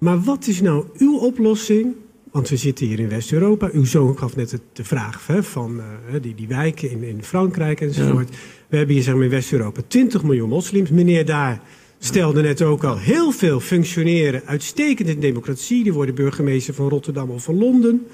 Maar wat is nou uw oplossing? Want we zitten hier in West-Europa. Uw zoon gaf net het- de vraag hè, van eh, die, die wijken in, in Frankrijk enzovoort. We hebben hier zeg maar, in West-Europa 20 miljoen moslims. Meneer daar stelde net ook al heel veel functioneren uitstekend in democratie. Die worden burgemeester van Rotterdam of van Londen.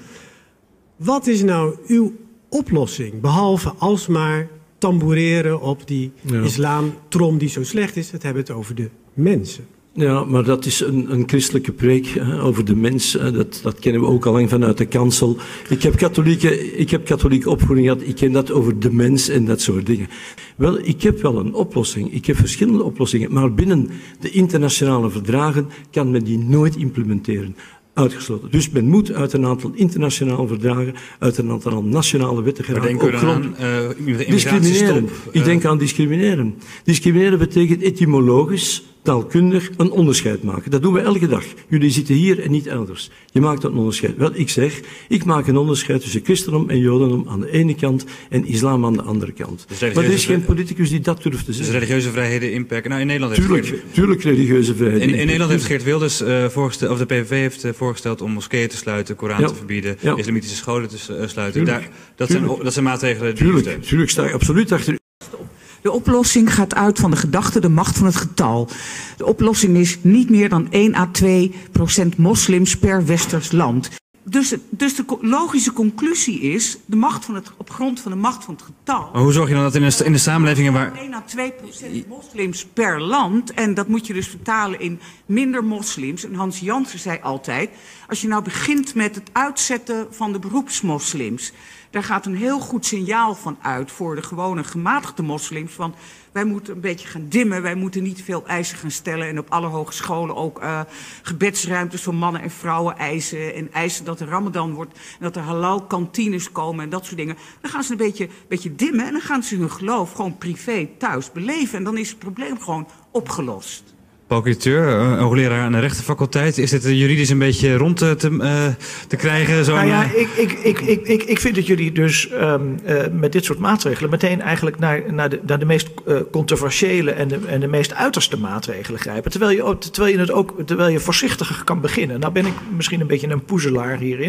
Wat is nou uw oplossing? Behalve alsmaar tamboureren op die Ja. islamtrom die zo slecht is. Het hebben het over de mensen. Ja, maar dat is een, een christelijke preek hè, over de mens. hè. Dat, dat kennen we ook al lang vanuit de kansel. Ik heb, katholieke, ik heb katholieke opvoeding gehad. Ik ken dat over de mens en dat soort dingen. Wel, ik heb wel een oplossing. Ik heb verschillende oplossingen. Maar binnen de internationale verdragen kan men die nooit implementeren. Uitgesloten. Dus men moet uit een aantal internationale verdragen, uit een aantal nationale wetten Waar geraken. denken we aan? Uh, Discrimineren. Ik denk aan discrimineren. Discrimineren betekent etymologisch, taalkundig, een onderscheid maken. Dat doen we elke dag. Jullie zitten hier en niet elders. Je maakt een onderscheid. Wel, ik zeg, ik maak een onderscheid tussen christendom en jodendom aan de ene kant en islam aan de andere kant. Dus maar er is geen politicus die dat durft te Dus zeggen. religieuze vrijheden inperken. Nou, in Nederland heeft Geert, Tuurlijk, tuurlijk religieuze vrijheid. in, in Nederland heeft Geert Wilders eh, voorgesteld, of de PVV heeft eh, voorgesteld om moskeeën te sluiten, Koran Ja. te verbieden, Ja. islamitische scholen te eh, sluiten. Tuurlijk. Daar, dat, zijn, dat zijn maatregelen die Tuurlijk, tuurlijk sta ik absoluut achter. De oplossing gaat uit van de gedachte, de macht van het getal. De oplossing is niet meer dan 1 à 2 procent moslims per westers land. Dus, dus de logische conclusie is, de macht van het, op grond van de macht van het getal. Maar hoe zorg je dan dat in de, in de samenlevingen waar... 1 à 2 procent moslims per land. En dat moet je dus vertalen in minder moslims. En Hans Jansen zei altijd, als je nou begint met het uitzetten van de beroepsmoslims. Daar gaat een heel goed signaal van uit voor de gewone gematigde moslims. Van wij moeten een beetje gaan dimmen. Wij moeten niet veel eisen gaan stellen. En op alle hogescholen ook eh, gebedsruimtes voor mannen en vrouwen eisen. En eisen dat er ramadan wordt. En dat er halal kantines komen en dat soort dingen. Dan gaan ze een beetje, beetje dimmen. En dan gaan ze hun geloof gewoon privé thuis beleven. En dan is het probleem gewoon opgelost. Paul eh, een hoogleraar aan de rechtenfaculteit. Is dit eh, juridisch een beetje rond te, te, eh, te krijgen? Zo'n, Nou ja, eh, ik, ik, ik, ik, ik, ik vind dat jullie dus ehm, eh, met dit soort maatregelen meteen eigenlijk naar, naar, de, naar de meest eh, controversiële en de, en de meest uiterste maatregelen grijpen. Terwijl je, ook, terwijl, je het ook, terwijl je voorzichtiger kan beginnen. Nou ben ik misschien een beetje een poezelaar hierin.